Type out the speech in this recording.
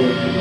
Oh,